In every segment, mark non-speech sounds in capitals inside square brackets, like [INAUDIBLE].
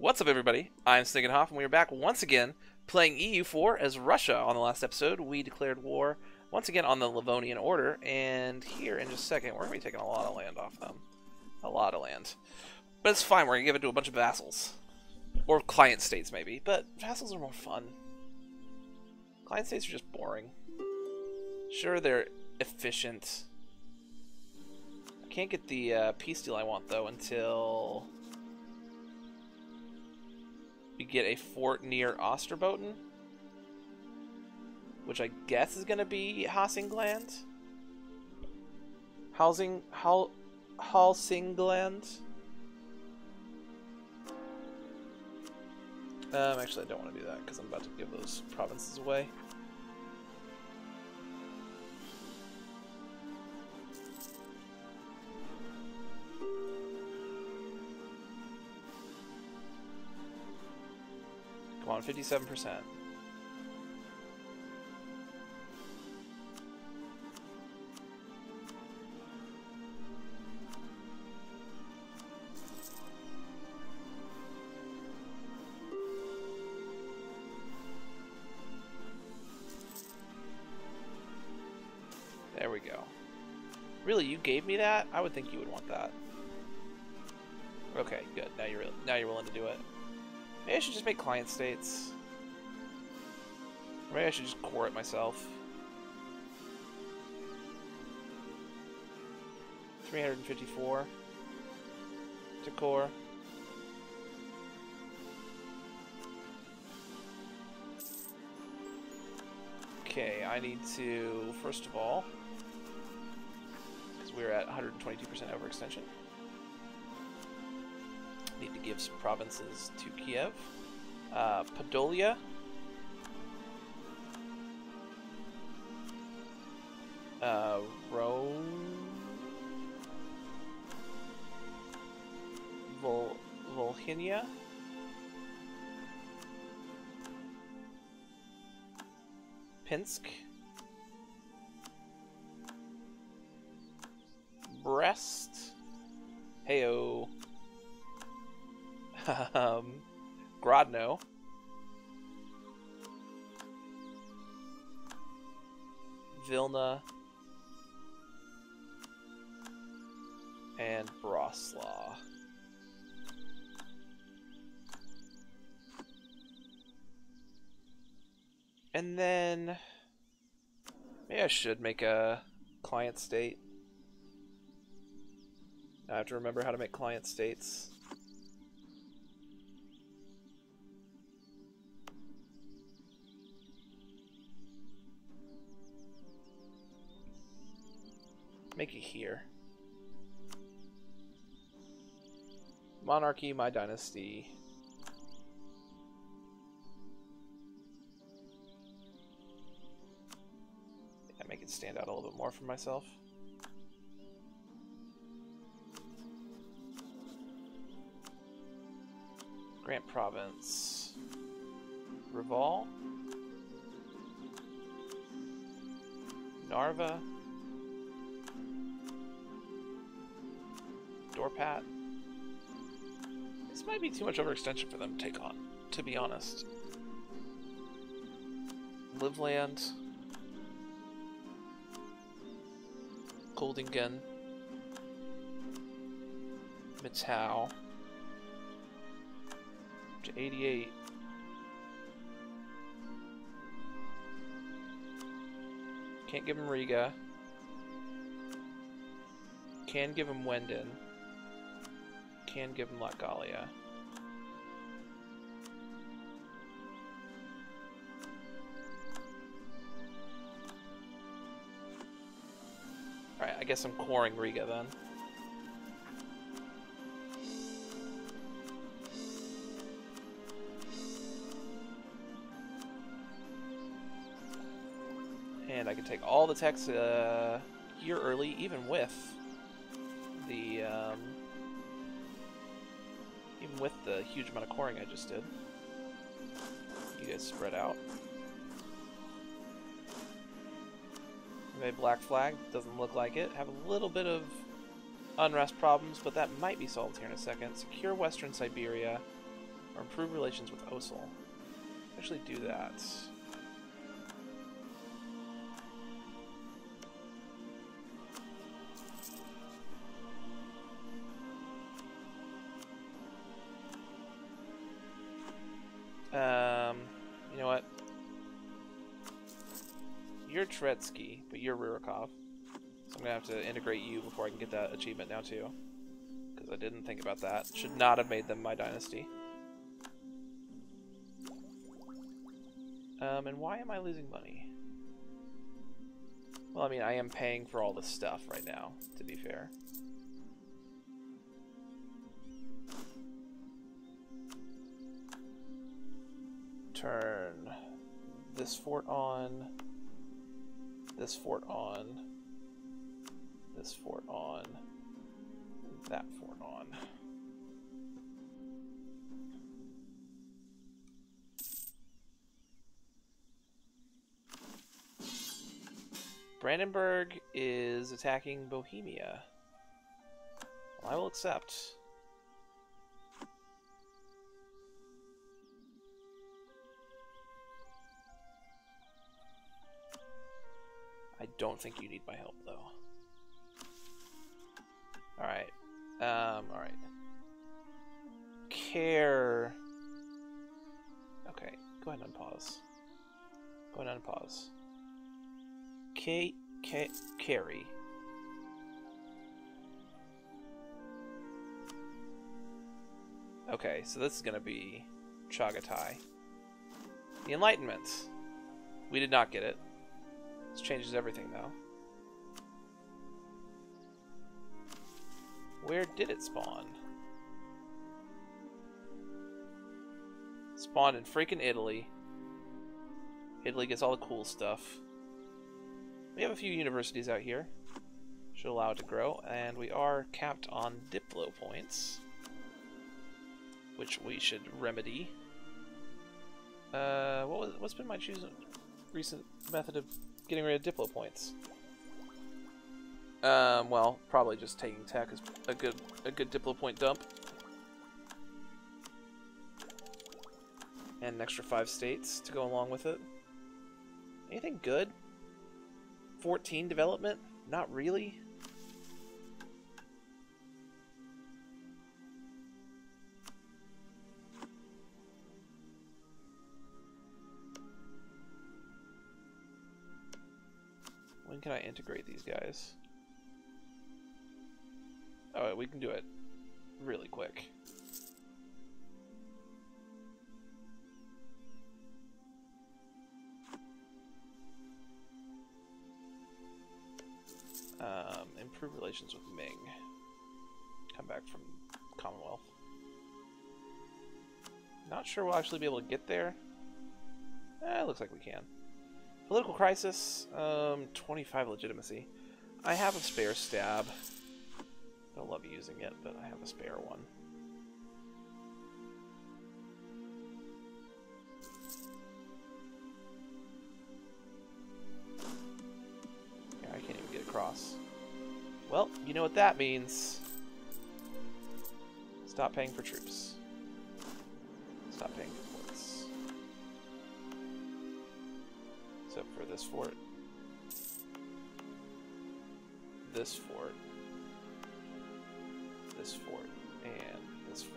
What's up, everybody? I'm Snigenhoff, and we are back once again playing EU4 as Russia. On the last episode, we declared war once again on the Livonian Order, and here in just a second, we're going to be taking a lot of land off them. A lot of land. But it's fine, we're going to give it to a bunch of vassals. Or client states, maybe, but vassals are more fun. Client states are just boring. Sure, they're efficient. I can't get the uh, peace deal I want, though, until we get a fort near Osterboten, which I guess is going to be Hasingland. Housing, Hal, Halsingland. Um, actually, I don't want to do that because I'm about to give those provinces away. On, 57%. There we go. Really, you gave me that? I would think you would want that. Okay, good. Now you're now you're willing to do it. Maybe I should just make client states. Or maybe I should just core it myself. 354 to core. Okay, I need to, first of all, because we're at 122% overextension, need to give some provinces to Kiev. Uh, Podolia. Uh, Rome. Vol Volhynia. Pinsk. Brest. Heyo um, Grodno. Vilna. And Broslaw. And then maybe I should make a client state. I have to remember how to make client states. Make it here. Monarchy, my dynasty. Yeah, make it stand out a little bit more for myself. Grant Province. Reval. Narva. Dorpat. This might be too much overextension for them to take on, to be honest. Liveland. Goldingen. Matau. To 88. Can't give him Riga. Can give him Wenden can give him Latgalia. Alright, I guess I'm coring Riga then. And I can take all the techs uh, year early, even with with the huge amount of coring I just did. You guys spread out. Okay, Black Flag, doesn't look like it. Have a little bit of unrest problems, but that might be solved here in a second. Secure Western Siberia. Or improve relations with Osul. Actually do that. Tretsky, but you're Rurikov. So I'm gonna have to integrate you before I can get that achievement now too. Because I didn't think about that. Should not have made them my dynasty. Um, and why am I losing money? Well, I mean, I am paying for all this stuff right now, to be fair. Turn this fort on, this fort on, this fort on, that fort on. Brandenburg is attacking Bohemia. Well, I will accept. Don't think you need my help, though. Alright. Um, alright. Care... Okay, go ahead and unpause. Go ahead and unpause. K... K... Carry. Okay, so this is gonna be Chagatai. The Enlightenment. We did not get it. This changes everything, though. Where did it spawn? Spawned in freaking Italy. Italy gets all the cool stuff. We have a few universities out here. Should allow it to grow, and we are capped on Diplo points. Which we should remedy. Uh, what was, what's been my chosen recent method of getting rid of Diplo points? Um, well, probably just taking tech is a good a good Diplo point dump. And an extra five states to go along with it. Anything good? 14 development? Not really. Can I integrate these guys? Oh, we can do it really quick. Um, improve relations with Ming. Come back from Commonwealth. Not sure we'll actually be able to get there. Eh, looks like we can. Political crisis, um, 25 legitimacy. I have a spare stab. I don't love using it, but I have a spare one. Yeah, I can't even get across. Well, you know what that means. Stop paying for troops. This fort. This fort this fort and this fort.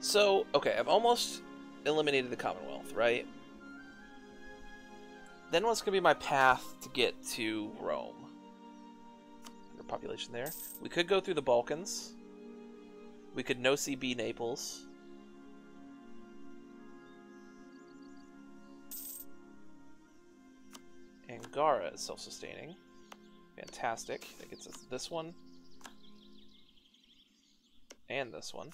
So, okay, I've almost eliminated the Commonwealth, right? Then what's going to be my path to get to Rome? The population there. We could go through the Balkans. We could no CB Naples. Angara is self-sustaining. Fantastic. That gets us this one. And this one.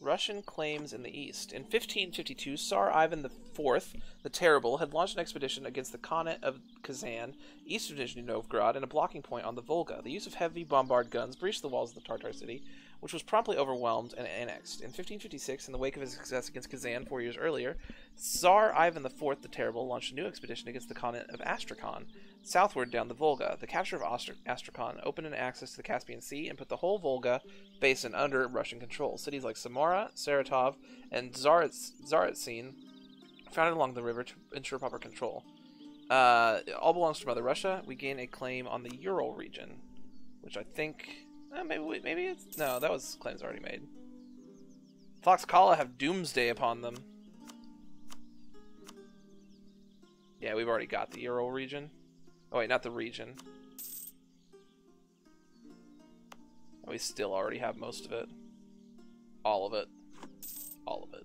Russian claims in the east. In 1552, Tsar Ivan IV the Terrible had launched an expedition against the Khanate of Kazan, east of Nizhny Novgorod, and a blocking point on the Volga. The use of heavy bombard guns breached the walls of the Tartar city, which was promptly overwhelmed and annexed. In 1556, in the wake of his success against Kazan four years earlier, Tsar Ivan IV the Terrible launched a new expedition against the continent of Astrakhan, southward down the Volga. The capture of Astr- Astrakhan opened an access to the Caspian Sea and put the whole Volga basin under Russian control. Cities like Samara, Saratov, and Tsarits- Tsaritsyn founded along the river to ensure proper control. Uh, all belongs to Mother Russia. We gain a claim on the Ural region, which I think uh, maybe we- maybe it's no, that was claims already made. Tlaxcala have doomsday upon them. Yeah, we've already got the Ural region. Oh wait, not the region. We still already have most of it. All of it. All of it.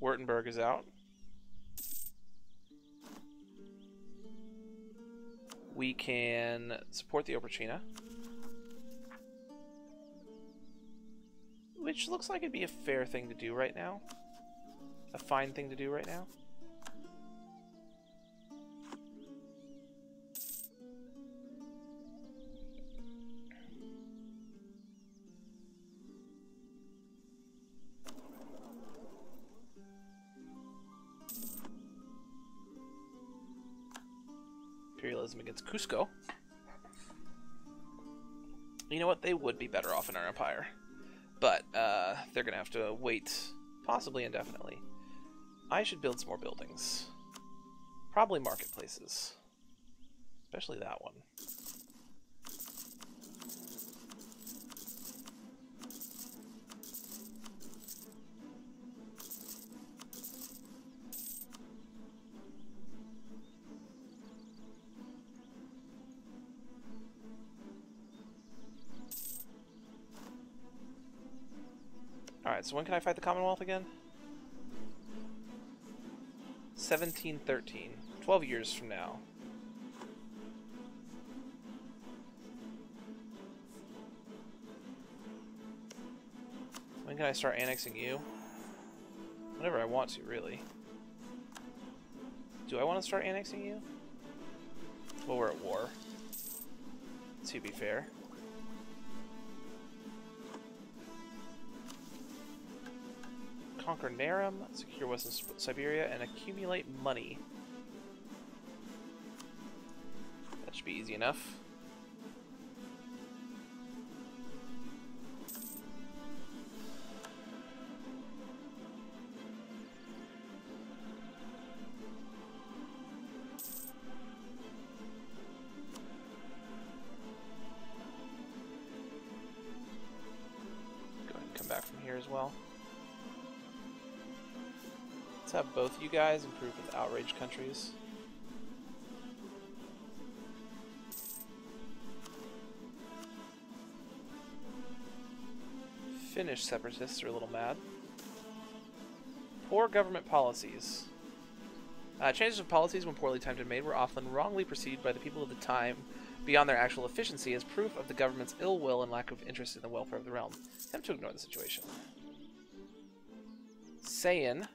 Württemberg is out. We can support the Oprichnina. Which looks like it'd be a fair thing to do right now. A fine thing to do right now. Against Cusco. You know what? They would be better off in our empire. But uh, they're going to have to wait, possibly indefinitely. I should build some more buildings. Probably marketplaces. Especially that one. Alright, so when can I fight the Commonwealth again? 1713. 12 years from now. When can I start annexing you? Whenever I want to, really. Do I want to start annexing you? Well, we're at war. To be fair. Conquer Narum, secure Western Siberia, and accumulate money. That should be easy enough. You guys improve with outraged countries. Finnish separatists are a little mad. Poor government policies. Uh, changes of policies, when poorly timed and made, were often wrongly perceived by the people of the time beyond their actual efficiency as proof of the government's ill will and lack of interest in the welfare of the realm. Attempt to ignore the situation. Saiyan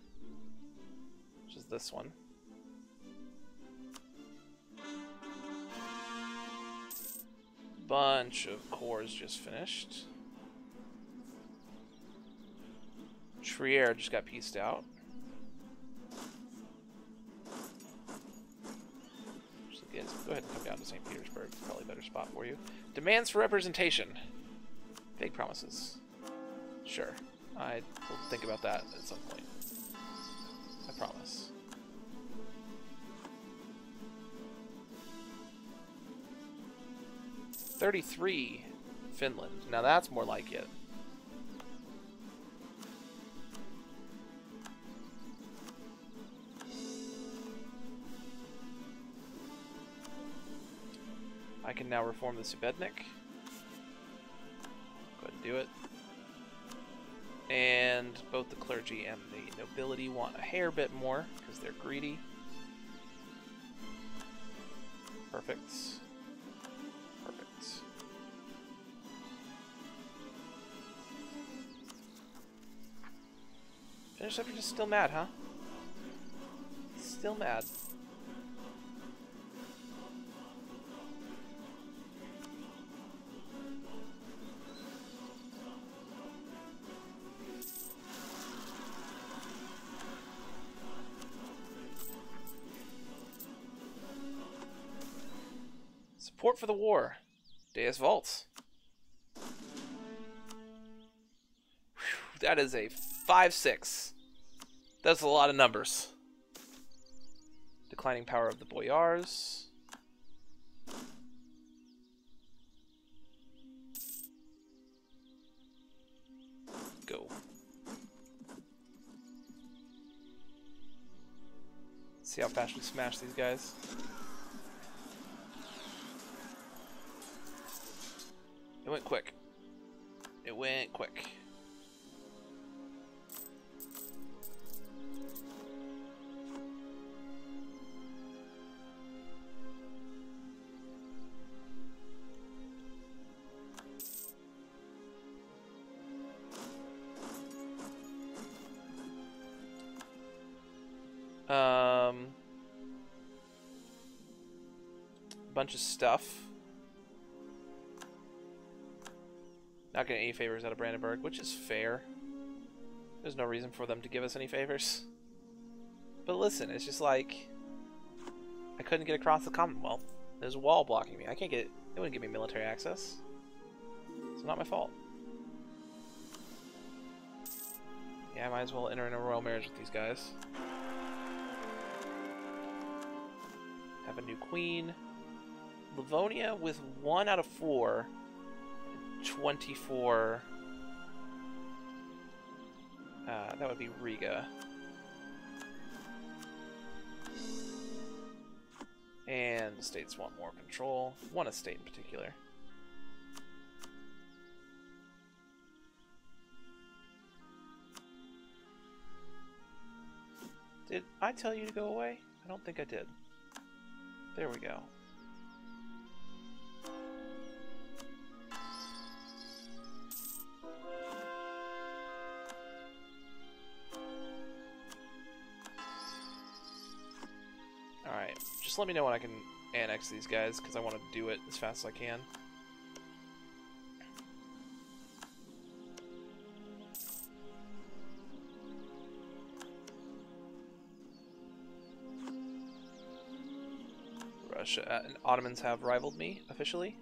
this one. Bunch of cores just finished. Trier just got pieced out. Go ahead and come down to St. Petersburg. It's probably a better spot for you. Demands for representation. Vague promises. Sure. I will think about that at some point. I promise. Thirty-three, Finland. Now that's more like it. I can now reform the Subednik. Go ahead and do it. And both the clergy and the nobility want a hair bit more because they're greedy. Perfect. Interceptor is still mad, huh? Still mad. Support for the war. Deus Vult. Whew, that is a 5-6. That's a lot of numbers. Declining power of the Boyars. Go. See how fast we smash these guys. It went quick. Bunch of stuff. Not getting any favors out of Brandenburg, which is fair. There's no reason for them to give us any favors. But listen, it's just like I couldn't get across the Commonwealth. There's a wall blocking me. I can't get. It wouldn't give me military access. It's not my fault. Yeah, I might as well enter in a royal marriage with these guys. Have a new queen. Livonia with one out of four. 24. Uh, that would be Riga. And the states want more control. One estate in particular. Did I tell you to go away? I don't think I did. There we go. Just let me know when I can annex these guys, because I want to do it as fast as I can. Russia uh, and Ottomans have rivaled me officially.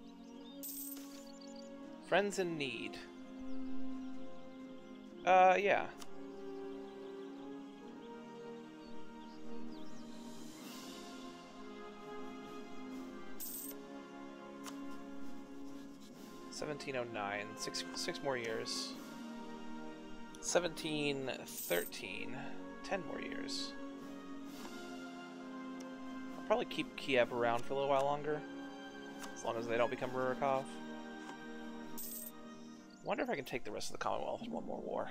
Friends in need. Uh, yeah. Seventeen oh nine. Six six more years. Seventeen thirteen. Ten more years I'll probably keep Kiev around for a little while longer. As long as they don't become Rurikov. wonder if I can take the rest of the Commonwealth in one more war.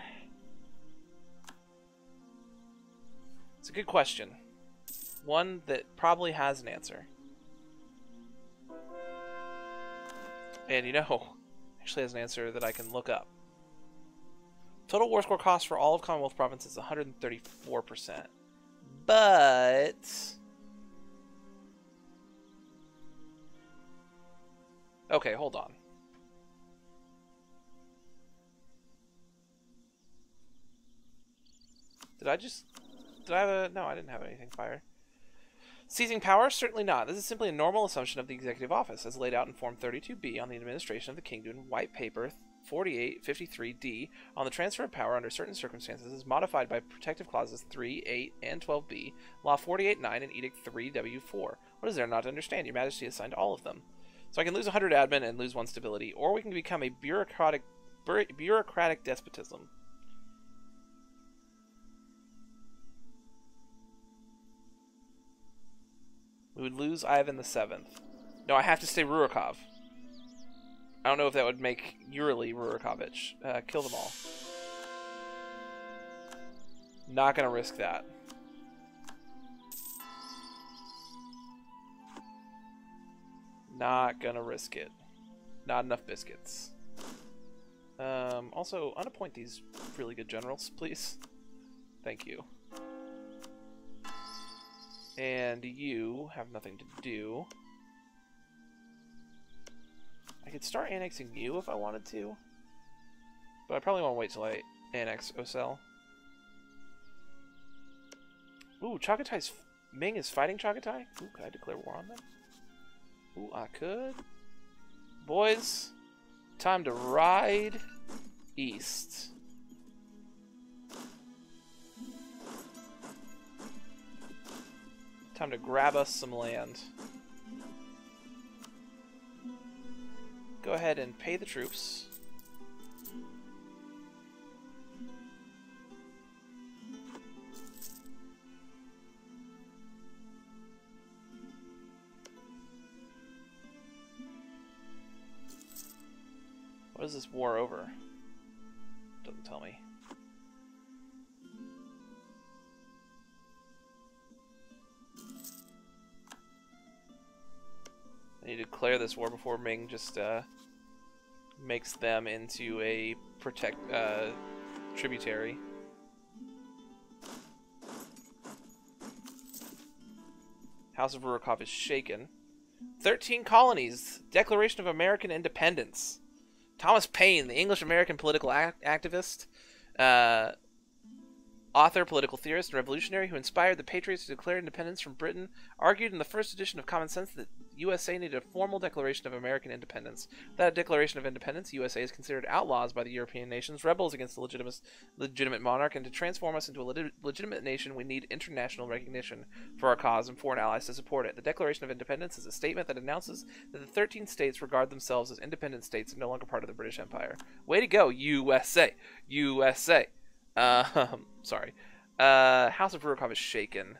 It's a good question. One that probably has an answer. And you know, actually has an answer that I can look up. Total war score cost for all of Commonwealth provinces is 134%. But Okay, hold on. Did I just... Did I have a... No, I didn't have anything fire. Seizing power? Certainly not. This is simply a normal assumption of the executive office, as laid out in Form 32B on the administration of the kingdom, White Paper 4853D on the transfer of power under certain circumstances is modified by protective clauses 3, 8, and 12b, Law 489, and Edict 3W4. What is there not to understand? Your Majesty assigned all of them. So I can lose 100 admin and lose 1 stability, or we can become a bureaucratic bureaucratic despotism. Would lose Ivan the Seventh. No, I have to stay Rurikov. I don't know if that would make Yurili Rurikovich. Uh, kill them all. Not gonna risk that. Not gonna risk it. Not enough biscuits. Um, also, unappoint these really good generals, [LAUGHS] please. Thank you. And you have nothing to do. I could start annexing you if I wanted to. But I probably want to wait till I annex Ocel. Ooh, Chagatai's... Ming is fighting Chagatai? Ooh, could I declare war on them? Ooh, I could. Boys, time to ride east. Time to grab us some land. Go ahead and pay the troops. What is this war over? Doesn't tell me. Declare this war before Ming just uh, makes them into a protect uh, tributary. House of Rurikov is shaken. 13 colonies. Declaration of American Independence. Thomas Paine, the English American political act activist, uh, author, political theorist, and revolutionary who inspired the patriots to declare independence from Britain, argued in the first edition of Common Sense that USA needed a formal declaration of American independence. Without a declaration of independence, USA is considered outlaws by the European nations, rebels against the legitimate, legitimate monarch, and to transform us into a leg legitimate nation, we need international recognition for our cause and foreign allies to support it. The Declaration of Independence is a statement that announces that the 13 states regard themselves as independent states and no longer part of the British Empire. Way to go, USA! USA! Uh, [LAUGHS] sorry. Uh, House of Rurikov is shaken.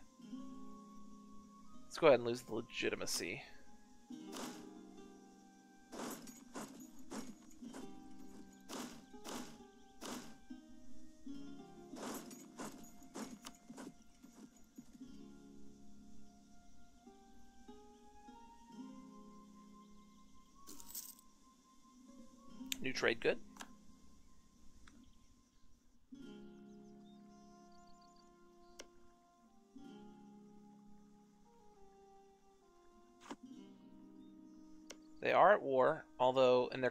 Let's go ahead and lose the legitimacy. New trade good.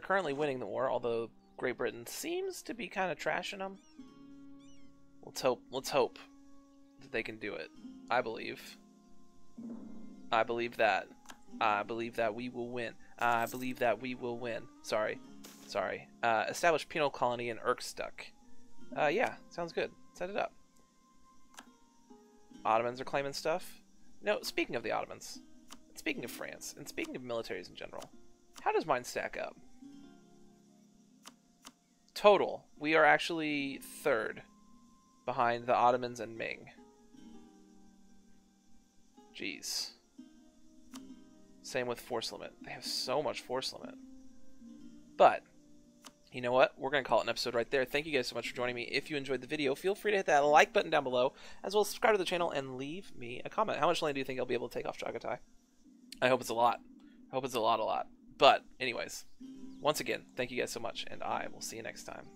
Currently winning the war, although Great Britain seems to be kind of trashing them. Let's hope, let's hope that they can do it. I believe. I believe that. I believe that we will win. I believe that we will win. Sorry. Sorry. Uh, establish penal colony in Irkutsk. Uh, yeah, sounds good. Set it up. Ottomans are claiming stuff. No, speaking of the Ottomans, speaking of France, and speaking of militaries in general, how does mine stack up? Total, we are actually third behind the Ottomans and Ming. Jeez. Same with force limit. They have so much force limit. But, you know what? We're going to call it an episode right there. Thank you guys so much for joining me. If you enjoyed the video, feel free to hit that like button down below, as well as subscribe to the channel and leave me a comment. How much land do you think I'll be able to take off Chagatai? I hope it's a lot. I hope it's a lot, a lot. But, anyways, once again, thank you guys so much, and I will see you next time.